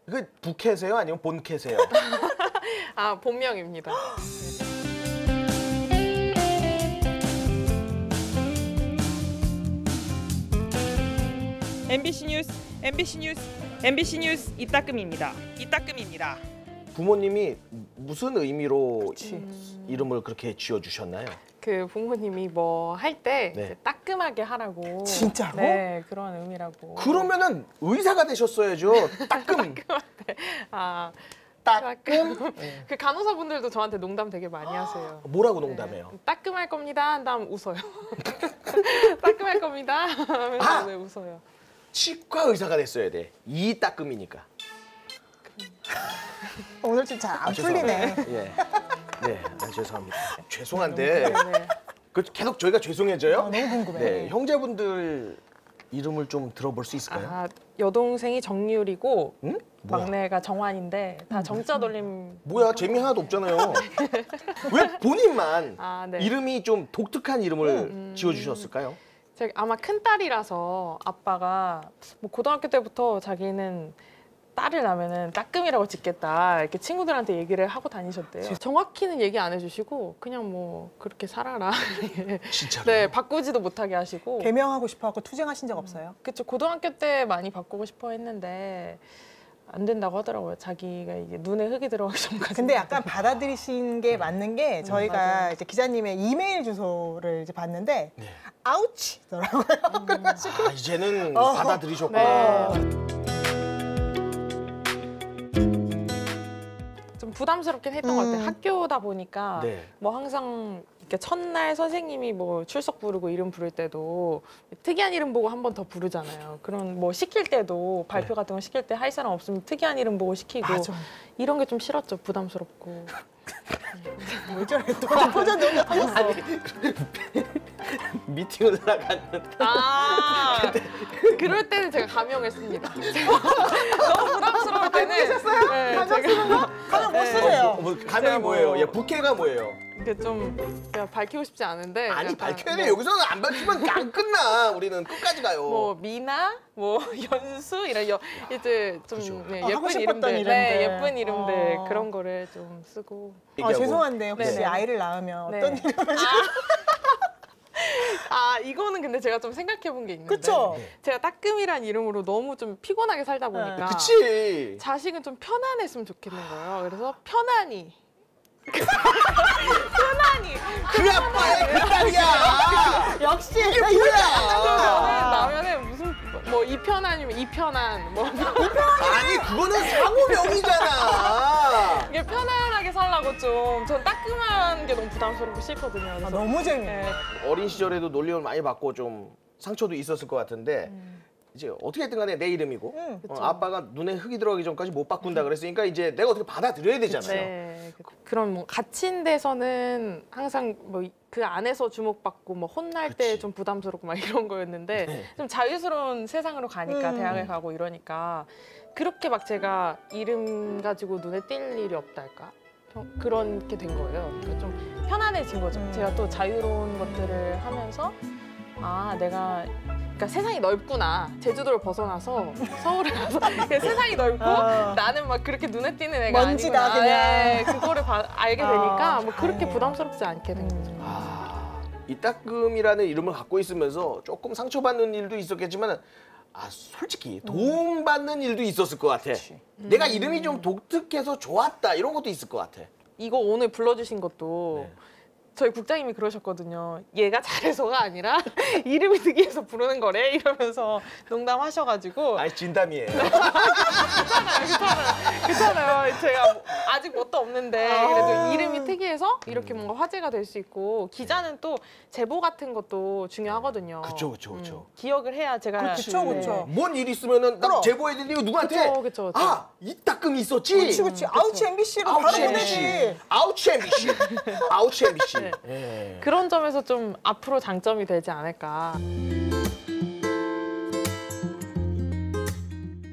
그 부캐세요? 아니면 본캐세요? 아, 본명입니다. MBC 뉴스, MBC 뉴스, MBC 뉴스 이따금입니다. 이따금입니다. 부모님이 무슨 의미로 이름을 그렇게 지어 주셨나요? 그 부모님이 뭐 할 때 네. 따끔하게 하라고. 진짜로? 네, 그런 의미라고. 그러면은 의사가 되셨어야죠. 따끔. 아, 따끔? 그 간호사분들도 저한테 농담 되게 많이 하세요. 뭐라고 농담해요? 따끔할 겁니다. 한 다음 웃어요. 따끔할 겁니다. 하면서 아! 네, 웃어요. 치과 의사가 됐어야 돼. 이 따끔이니까. 오늘 좀 잘안 아, 풀리네. 예. 네, 아, 죄송합니다. 죄송한데 네. 그 계속 저희가 죄송해져요? 아, 너무 궁금해. 네, 형제분들 이름을 좀 들어볼 수 있을까요? 아, 여동생이 정유리고 뭐야? 막내가 정환인데 다 정자 돌림. 뭐야 재미 하나도 없잖아요. 왜 본인만 아, 네. 이름이 좀 독특한 이름을 음. 지어주셨을까요? 제가 아마 큰 딸이라서 아빠가 뭐 고등학교 때부터 자기는 딸을 낳으면은 따끔이라고 짓겠다 이렇게 친구들한테 얘기를 하고 다니셨대요. 정확히는 얘기 안 해주시고 그냥 뭐 그렇게 살아라. 진짜로? 네 바꾸지도 못하게 하시고. 개명하고 싶어하고 투쟁하신 적 없어요? 그쵸 고등학교 때 많이 바꾸고 싶어 했는데 안 된다고 하더라고요. 자기가 이제 눈에 흙이 들어가기 전까지. 근데 약간 받아들이신 게 맞는 게 저희가 맞아요. 이제 기자님의 이메일 주소를 이제 봤는데 아우치더라고요. 그래가지고 아, 이제는 어. 받아들이셨구나. 좀 부담스럽긴 했던 것 같아요. 학교다 보니까 네. 뭐 항상 이렇게 첫날 선생님이 뭐 출석 부르고 이름 부를 때도 특이한 이름 보고 한 번 더 부르잖아요. 그런 뭐 시킬 때도 발표 같은 거 시킬 때 할 사람 없으면 특이한 이름 보고 시키고 맞아. 이런 게 좀 싫었죠. 부담스럽고. 왜 저래 또 포전 너무 아니 미팅을 나갔는데 아 그럴 때는 제가 가명을 씁니다. 너무 부담스러울 때는 계셨어요? 네, 가명 제가- 쓰는 거? 가명 못 네. 쓰세요. 어, 뭐, 가명이 뭐- 뭐예요? 예, 부캐가 뭐예요? 이게 좀 제가 밝히고 싶지 않은데 아니 약간 밝혀야 뭐- 돼. 여기서는 안 밝히면 안 끝나. 우리는 끝까지 가요. 뭐 미나, 뭐 연수 이런 여, 이제 좀 네, 아, 하고 예쁜 이름들, 네. 예쁜 이름들 어. 그런 거를 좀 쓰고. 어, 죄송한데 혹시 네네. 아이를 낳으면 네. 어떤 이름을 아 이거는 근데 제가 좀 생각해 본 게 있는데 그쵸? 제가 따끔이란 이름으로 너무 좀 피곤하게 살다 보니까 네. 그치. 자식은 좀 편안했으면 좋겠는 거예요. 그래서 편안히 편안히 그 아빠의 그 딸이야. 역시 이게 뭐야? 나면은 무슨 뭐 이편안이면 이편안 뭐 아니 그거는 상호명이잖아. 이게 편안하게 살라고 좀 전 따끔한 게 너무 부담스럽고 싫거든요. 그래서 너무 재밌네. 네. 어린 시절에도 놀림을 많이 받고 좀 상처도 있었을 것 같은데 이제 어떻게든 간에 내 이름이고 음, 어, 아빠가 눈에 흙이 들어가기 전까지 못 바꾼다 그랬으니까 이제 내가 어떻게 받아들여야 되잖아요. 네. 그- 그런 뭐 갇힌 데서는 항상 뭐 그 안에서 주목받고 뭐 혼날 때 좀 부담스럽고 막 이런 거였는데 네. 좀 자유스러운 세상으로 가니까 음. 대학을 가고 이러니까 그렇게 막 제가 이름 가지고 눈에 띌 일이 없달까 좀 그렇게 된 거예요. 그러니까 좀 편안해진 거죠. 음. 제가 또 자유로운 것들을 하면서 아 내가 그러니까 세상이 넓구나 제주도를 벗어나서 서울에 가서 세상이 넓고 어. 나는 막 그렇게 눈에 띄는 애가 먼지다, 아니구나 그냥. 예, 그거를 봐- 알게 아, 되니까 뭐 그렇게 다행이에요. 부담스럽지 않게 된 거죠 아, 이따금이라는 이름을 갖고 있으면서 조금 상처받는 일도 있었겠지만 아 솔직히 도움 받는 일도 있었을 것 같아. 내가 이름이 좀 독특해서 좋았다 이런 것도 있을 것 같아. 이거 오늘 불러주신 것도 저희 국장님이 그러셨거든요. 얘가 잘해서가 아니라 이름이 특이해서 부르는 거래 이러면서 농담하셔가지고 아니 진담이에요. 그렇잖아요. 제가 뭐 아직 뭣도 없는데 아. 그래도 이름이 특이해서 이렇게 뭔가 화제가 될 수 있고 기자는 또 제보 같은 것도 중요하거든요. 그쵸 그쵸 그쵸. 기억을 해야 제가 그쵸, 네. 그쵸. 뭔일 있으면은 되는 거 누구한테? 그쵸, 그쵸, 그쵸. 아 이따금이 있었지. 그렇지 그렇지 아우치 MBC로 바로 아우치 보내지. MBC. 아우치 MBC. 아우치 MBC. 네. 예. 그런 점에서 좀 앞으로 장점이 되지 않을까.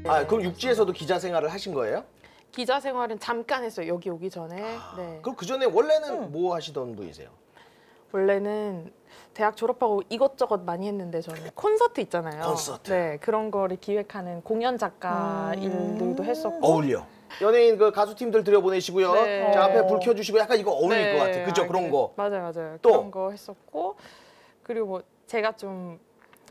아 그럼 육지에서도 기자 생활을 하신 거예요? 기자 생활은 잠깐 했어요. 여기 오기 전에. 아. 네. 그럼 그 전에 원래는 뭐 하시던 분이세요? 원래는 대학 졸업하고 이것저것 많이 했는데 저는 콘서트 있잖아요. 콘서트. 네, 그런 거를 기획하는 공연 작가 일들도 했었고. 어울려. 연예인 그 가수 팀들 들여보내시고요. 네. 자 앞에 불 켜주시고 약간 이거 어울릴 네, 것 같아. 그죠 아, 그런 그- 거. 맞아요, 맞아요. 또? 그런 거 했었고 그리고 뭐 제가 좀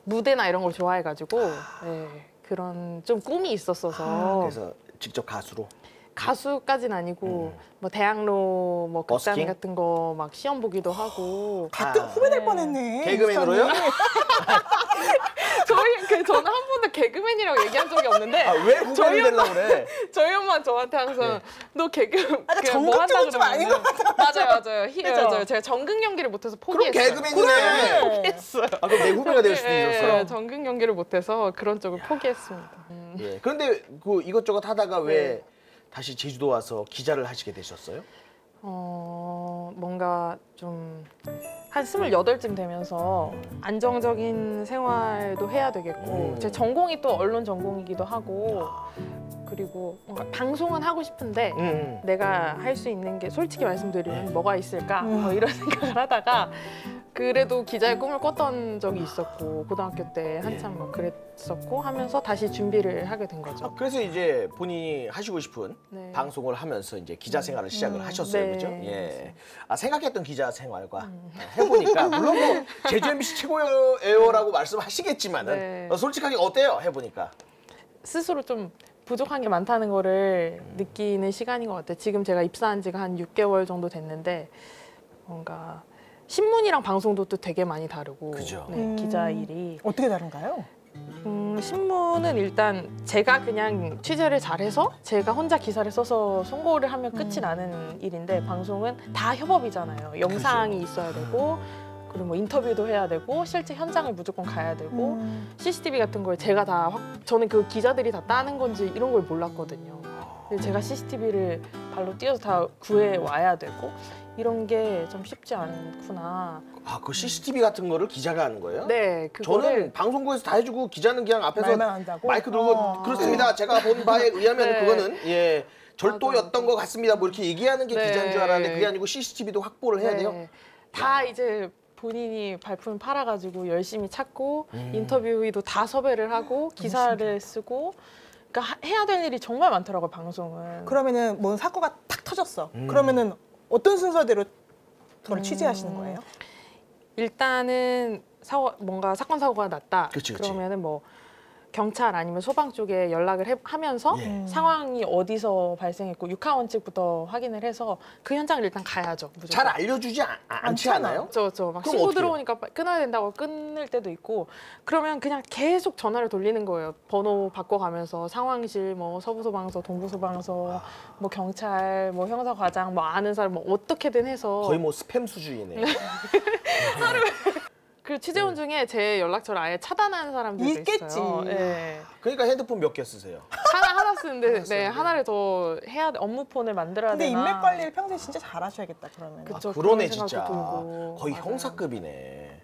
무대나 이런 걸 좋아해가지고 네, 그런 좀 꿈이 있었어서 그래서 직접 가수로. 가수까지는 아니고 뭐 대학로 뭐 극단 버스킹? 같은 거 막 시험 보기도 하고 같은 후배 될 뻔했네. 개그맨으로요? 이수사님. 저희 그 저는 한 번도 개그맨이라고 얘기한 적이 없는데 아, 왜 후배를 저희 엄마 되려고 그래? 저희 엄마 저한테 항상 너 개그 아, 그뭐 한다 전극적인 좀 아닌 것 그러면은 맞아요 맞아요 히, 그죠? 맞아요 제가 전극 연기를 못해서 그럼 포기했어요 개그맨이네. 포기했어요 아 그럼 내 후배가 될 수도 예, 있었어. 예, 전극 연기를 못해서 그런 쪽을 포기했습니다 음. 예. 그런데 그 이것저것 하다가 왜 네. 다시 제주도 와서 기자를 하시게 되셨어요? 어 뭔가 좀 한 스물여덟 쯤 되면서 안정적인 생활도 해야 되겠고 음. 제 전공이 또 언론 전공이기도 하고 그리고 뭔가 방송은 하고 싶은데 음. 내가 할 수 있는 게 솔직히 말씀드리면 뭐가 있을까 뭐 이런 생각을 하다가 그래도 기자의 꿈을 꿨던 적이 있었고 고등학교 때 한참 막 그랬었고 하면서 다시 준비를 하게 된 거죠. 아, 그래서 이제 본인이 하시고 싶은 네. 방송을 하면서 이제 기자 생활을 시작을 음, 하셨어요, 네, 그죠? 예. 아 생각했던 기자 생활과 어, 해보니까 물론 뭐 제주 MBC 최고예요라고 말씀하시겠지만은 네. 어, 솔직하게 어때요? 해보니까. 스스로 좀 부족한 게 많다는 거를 느끼는 시간인 것 같아요. 지금 제가 입사한 지가 한 6개월 정도 됐는데 뭔가 신문이랑 방송도 또 되게 많이 다르고 그죠. 네, 음. 기자 일이 어떻게 다른가요? 음, 신문은 일단 제가 그냥 취재를 잘해서 제가 혼자 기사를 써서 송고를 하면 끝이 나는 일인데 방송은 다 협업이잖아요. 영상이 있어야 되고 그리고 뭐 인터뷰도 해야 되고 실제 현장을 무조건 가야 되고 음. CCTV 같은 걸 제가 다 확, 저는 그 기자들이 다 따는 건지 이런 걸 몰랐거든요. 근데 제가 CCTV를 발로 뛰어서 다 구해 와야 되고 이런 게 좀 쉽지 않구나. 아, 그 CCTV 같은 거를 기자가 하는 거예요? 네, 그거를 저는 방송국에서 다 해주고 기자는 그냥 앞에서 말만 한다고? 마이크 들고 어. 그렇습니다. 제가 본 바에 의하면 네. 그거는 예 절도였던 것 같습니다. 뭐 이렇게 얘기하는 게 네. 기자인 줄 알았는데 그게 아니고 CCTV도 확보를 해야 돼요. 네. 다 이제 본인이 발품 팔아가지고 열심히 찾고 음. 인터뷰도 다 섭외를 하고 기사를 쓰고 그러니까 하- 해야 될 일이 정말 많더라고요 방송은. 그러면은 뭔 사고가 탁 터졌어. 음. 그러면은 어떤 순서대로 그걸 취재하시는 거예요? 일단은 사고 뭔가 사건 사고가 났다. 그치, 그치. 러면은 뭐 경찰 아니면 소방 쪽에 연락을 해- 하면서 예. 상황이 어디서 발생했고 육하 원칙부터 확인을 해서 그 현장을 일단 가야죠. 무조건. 잘 알려주지 않, 않지 않아요? 저저 막 그럼 신고? 들어오니까 끊어야 된다고 끊을 때도 있고 그러면 그냥 계속 전화를 돌리는 거예요. 번호 바꿔가면서 상황실 뭐 서부소방서, 동부소방서, 뭐 경찰, 뭐 형사과장, 뭐 아는 사람 뭐 어떻게든 해서 거의 뭐 스팸 수준이네. 그 취재원 중에 제 연락처를 아예 차단하는 사람들도 있겠지. 있어요. 예. 그러니까 핸드폰 몇 개 쓰세요? 하나 하나 쓰는데 네 하나를 더 해야 돼. 업무폰을 만들어야 근데 되나. 인맥 관리를 평소에 진짜 잘하셔야겠다 그러면. 그쵸, 아, 그러네 진짜. 들고. 거의 형사급이네.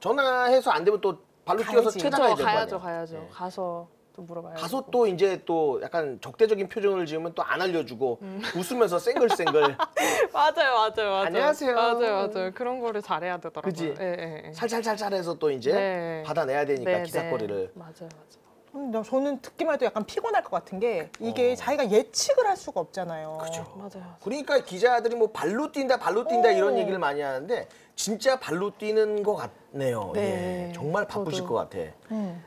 전화해서 안 되면 또 발로 뛰어서 가야지. 찾아가야 될거 아니야. 가야죠, 가야죠. 가서 또 물어봐야죠. 가서 또 이제 또 약간 적대적인 표정을 지으면 또 안 알려주고 음. 웃으면서 쌩글쌩글 맞아요, 맞아요, 맞아요. 안녕하세요. 맞아요, 맞아요. 그런 거를 잘해야 되더라고요. 그지? 예, 예, 예. 살살살살해서 또 이제 네. 받아내야 되니까 네, 기사거리를. 네. 맞아요, 맞아요. 음, 나- 저는 듣기만 해도 약간 피곤할 것 같은 게 어. 이게 자기가 예측을 할 수가 없잖아요. 맞아요. 그러니까 기자들이 뭐 발로 뛴다, 발로 뛴다 오. 이런 얘기를 많이 하는데 진짜 발로 뛰는 것 같네요. 네. 예. 정말 바쁘실 저도. 것 같아. 음.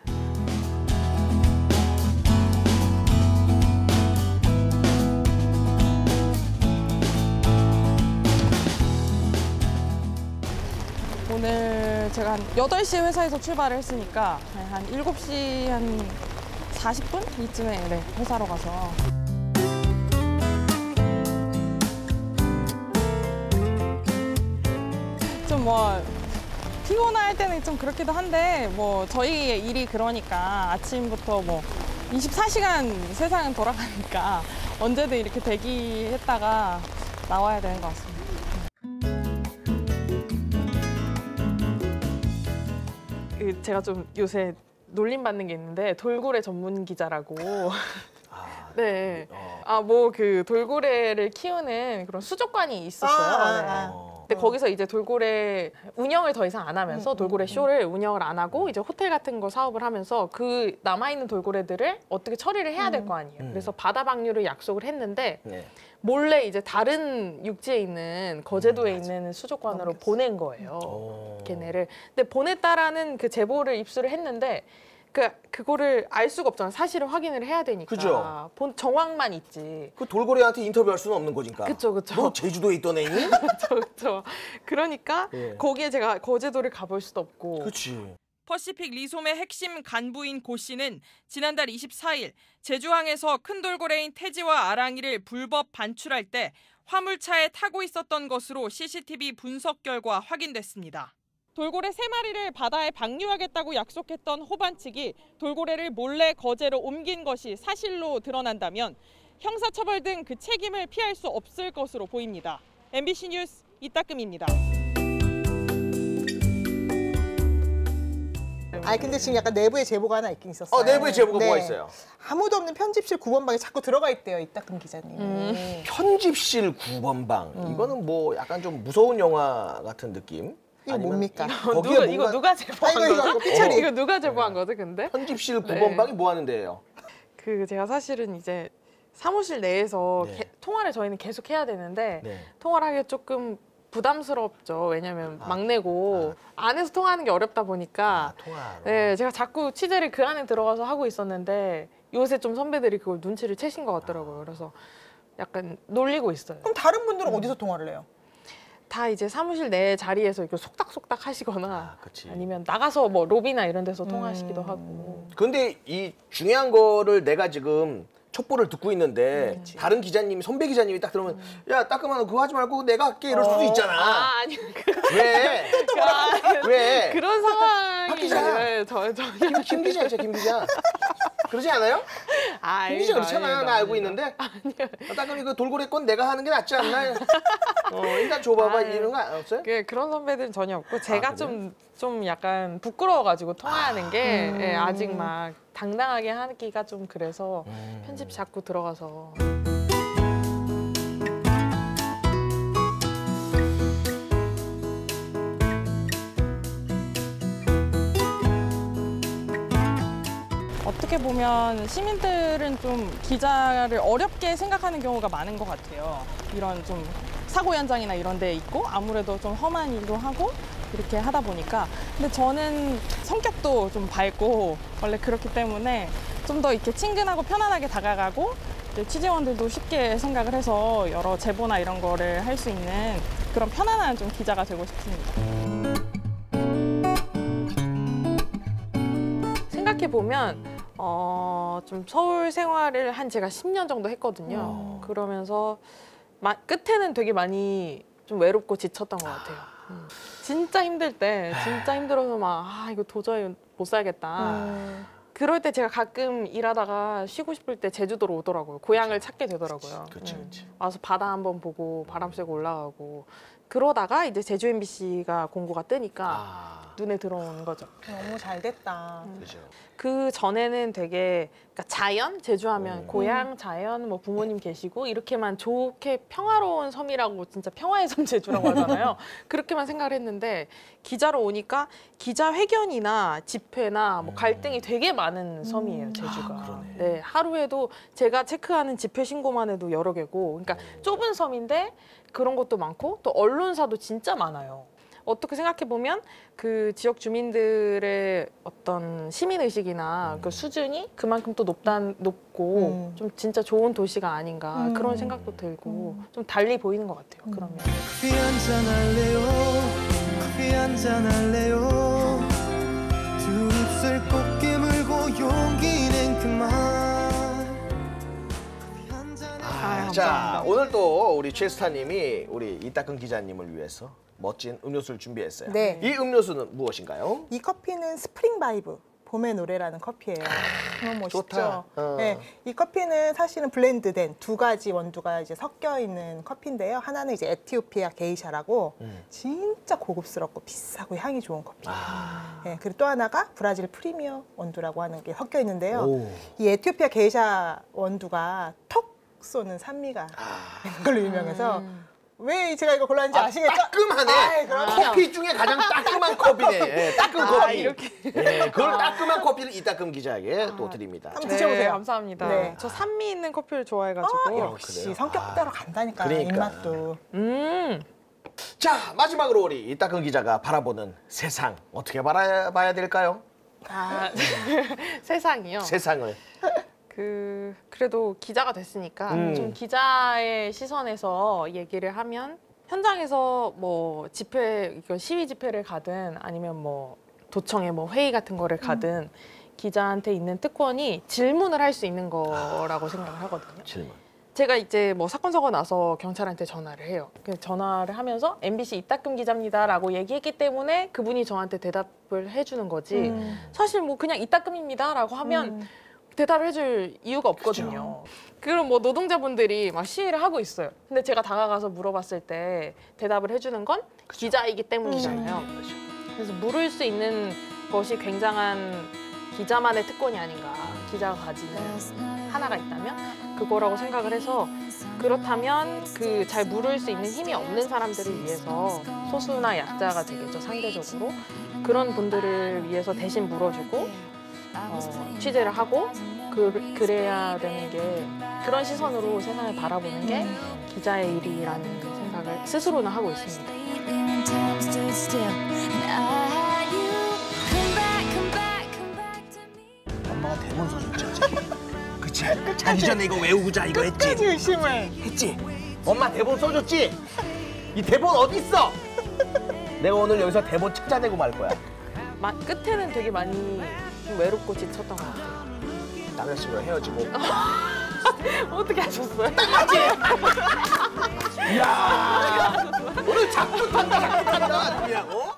제가 한 8시 회사에서 출발을 했으니까 한 7시 한 40분 이쯤에 네, 회사로 가서 좀 뭐 피곤할 때는 좀 그렇기도 한데 뭐 저희의 일이 그러니까 아침부터 뭐 24시간 세상은 돌아가니까 언제든 이렇게 대기했다가 나와야 되는 것 같습니다. 제가 좀 요새 놀림 받는 게 있는데 돌고래 전문 기자라고. 네. 아뭐 그 돌고래를 키우는 그런 수족관이 있었어요. 아, 네. 아, 근데 거기서 이제 돌고래 운영을 더 이상 안 하면서 음, 돌고래 쇼를 운영을 안 하고 이제 호텔 같은 거 사업을 하면서 그 남아 있는 돌고래들을 어떻게 처리를 해야 될 거 아니에요. 음. 그래서 바다 방류를 약속을 했는데 네. 몰래 이제 다른 육지에 있는 거제도에 있는 수족관으로 보낸 거예요. 어. 걔네를. 근데 보냈다라는 그 제보를 입수를 했는데 그 그거를 알 수가 없잖아. 사실을 확인을 해야 되니까. 그죠. 본 정황만 있지. 그 돌고래한테 인터뷰할 수는 없는 거니까. 그쵸, 그쵸. 너 제주도에 있던 애니? 그렇죠, 그렇죠. 그러니까 예. 거기에 제가 거제도를 가볼 수도 없고. 그렇지. 퍼시픽 리솜의 핵심 간부인 고 씨는 지난달 24일 제주항에서 큰 돌고래인 태지와 아랑이를 불법 반출할 때 화물차에 타고 있었던 것으로 CCTV 분석 결과 확인됐습니다. 돌고래 세 마리를 바다에 방류하겠다고 약속했던 호반 측이 돌고래를 몰래 거제로 옮긴 것이 사실로 드러난다면 형사처벌 등 그 책임을 피할 수 없을 것으로 보입니다. MBC 뉴스 이따금입니다. 아니 근데 지금 약간 내부에 제보가 하나 있긴 있었어요. 어, 내부에 제보가 네. 뭐가 있어요? 아무도 없는 편집실 9번 방에 자꾸 들어가 있대요. 이따금 기자님. 음. 편집실 9번방. 음. 이거는 뭐 약간 좀 무서운 영화 같은 느낌? 이거 아니면 뭡니까? 이거 거기에 누가, 뭔가- 이거 누가 제보한 아, 이거, 이거, 거죠? 이거 피처리. 이거 누가 제보한 거죠, 근데? 편집실 네. 9번방이 뭐 하는 데예요? 그 제가 사실은 이제 사무실 내에서 네. 게- 통화를 저희는 계속 해야 되는데 네. 통화를 하기 조금 부담스럽죠. 왜냐면 막내고 안에서 통화하는 게 어렵다 보니까 통화. 네, 제가 자꾸 취재를 그 안에 들어가서 하고 있었는데 요새 좀 선배들이 그걸 눈치를 채신 것 같더라고요. 그래서 약간 놀리고 있어요. 그럼 다른 분들은 어디서 통화를 해요? 다 이제 사무실 내 자리에서 이렇게 속닥속닥 하시거나 아. 아니면 나가서 뭐 로비나 이런 데서 통화하시기도 음. 하고. 근데 이 중요한 거를 내가 지금 촉보를 듣고 있는데 다른 기자님이 선배 기자님이 딱 들으면 야 따끔한 너 그거 하지 말고 내가 할게 이럴 수도 어. 있잖아. 아, 아니 왜? 아, 왜? 그런 상황이 박 기자. 네, 저, 저, 김, 김 기자 있죠 김 기자. 그러지 않아요? 아, 김 기자 아닙니다, 그렇잖아. 아닙니다, 나 알고. 있는데. 아, 따끔이 그 돌고래 건 내가 하는 게 낫지 않나? 어, 일단 줘봐봐 아, 이런 거 없어요? 그, 그런 선배들은 전혀 없고 제가 그래요? 좀, 좀 약간 부끄러워가지고 통화하는 게 음. 예, 아직 막 당당하게 하기가 좀 그래서 음. 편집 자꾸 들어가서 어떻게 보면 시민들은 좀 기자를 어렵게 생각하는 경우가 많은 것 같아요. 이런 좀 사고 현장이나 이런 데 있고 아무래도 좀 험한 일도 하고 이렇게 하다 보니까 근데 저는 성격도 좀 밝고 원래 그렇기 때문에 좀 더 이렇게 친근하고 편안하게 다가가고 취재원들도 쉽게 생각을 해서 여러 제보나 이런 거를 할 수 있는 그런 편안한 좀 기자가 되고 싶습니다. 생각해 보면 어, 좀 서울 생활을 한 제가 10년 정도 했거든요. 그러면서 마- 끝에는 되게 많이 좀 외롭고 지쳤던 것 같아요. 음. 진짜 힘들 때, 진짜 힘들어서 막 아 이거 도저히 못 살겠다. 그럴 때 제가 가끔 일하다가 쉬고 싶을 때 제주도로 오더라고요. 고향을 찾게 되더라고요. 그렇죠, 음. 와서 바다 한번 보고 바람 쐬고 올라가고 그러다가 이제 제주 MBC가 공고가 뜨니까 눈에 들어오는 거죠. 너무 잘 됐다. 그죠. 그 전에는 되게 그러니까 자연 제주하면 고향 자연 뭐 부모님 계시고 이렇게만 좋게 평화로운 섬이라고 진짜 평화의 섬 제주라고 하잖아요. 그렇게만 생각을 했는데 기자로 오니까 기자 회견이나 집회나 뭐 갈등이 되게 많은 섬이에요 제주가. 네 하루에도 제가 체크하는 집회 신고만 해도 여러 개고 그러니까 좁은 섬인데 그런 것도 많고 또 언론사도 진짜 많아요. 어떻게 생각해 보면 그 지역 주민들의 어떤 시민 의식이나 그 수준이 그만큼 또 높다 높고 좀 진짜 좋은 도시가 아닌가 음. 그런 생각도 들고 좀 달리 보이는 것 같아요. 그러면. 커피 한잔 할래요? 커피 한잔 할래요? 두 입술 꼭 깨물고 용기 낸 그만. 아, 자, 오늘 또 우리 최스타님이 우리 이따금 기자님을 위해서 멋진 음료수를 준비했어요. 네. 이 음료수는 무엇인가요? 이 커피는 Spring Vibe 봄의 노래라는 커피예요. 너무 멋있죠. 좋다. 어. 네, 이 커피는 사실은 blend된 두 가지 원두가 이제 섞여 있는 커피인데요. 하나는 이제 에티오피아 게이샤라고 음. 진짜 고급스럽고 비싸고 향이 좋은 커피예요. 아. 네, 그리고 또 하나가 브라질 프리미어 원두라고 하는 게 섞여 있는데요. 오. 이 에티오피아 게이샤 원두가 톡 쏘는 산미가 있는 걸로 유명해서 왜 제가 이거 골랐는지 아, 아시겠죠? 따끔하네. 아이, 그럼요. 커피 중에 가장 따끔한 커피네. 예, 따끔 아, 커피. 이렇게. 예, 그걸 따끔한 커피를 이따금 기자에게 또 드립니다. 한번 드셔보세요. 네, 감사합니다. 네. 저 산미 있는 커피를 좋아해가지고 아, 역시 성격대로 간다니까 그러니까. 입맛도. 음. 자, 마지막으로 우리 이따금 기자가 바라보는 세상 어떻게 바라봐야 될까요? 아, 세상이요. 세상을. 그 그래도 기자가 됐으니까 음. 좀 기자의 시선에서 얘기를 하면 현장에서 뭐 집회 시위 집회를 가든 아니면 뭐 도청에 뭐 회의 같은 거를 가든 기자한테 있는 특권이 질문을 할 수 있는 거라고 생각을 하거든요. 질문. 제가 이제 뭐 사건 사고 나서 경찰한테 전화를 해요. 그 전화를 하면서 MBC 이따금 기자입니다라고 얘기했기 때문에 그분이 저한테 대답을 해주는 거지. 음. 사실 뭐 그냥 이따금입니다라고 하면 대답을 해줄 이유가 없거든요. 그럼 뭐 노동자분들이 막 시위를 하고 있어요. 근데 제가 다가가서 물어봤을 때 대답을 해주는 건 기자이기 때문이잖아요. 그래서 물을 수 있는 것이 굉장한 기자만의 특권이 아닌가. 기자가 가지는 하나가 있다면 그거라고 생각을 해서 그렇다면 그 잘 물을 수 있는 힘이 없는 사람들을 위해서 소수나 약자가 되겠죠 상대적으로 그런 분들을 위해서 대신 물어주고 어, 취재를 하고 그, 그래야 되는 게 그런 시선으로 세상을 바라보는 게 기자의 일이라는 생각을 스스로는 하고 있습니다. 엄마가 대본 써줬지 어제. 그치? 자기 전에 이거 외우고 자 이거 했지? 끝까지 의심을. 했지? 엄마 대본 써줬지? 이 대본 어디 있어? 내가 오늘 여기서 대본 찾아내고 말 거야. 마- 끝에는 되게 많이 좀 외롭고 지쳤던 것 같아요. 남자친구랑 헤어지고. 어떻게 하셨어요? 하지? 이야 오늘 작두 탄다 작두 탄다 그냥 어?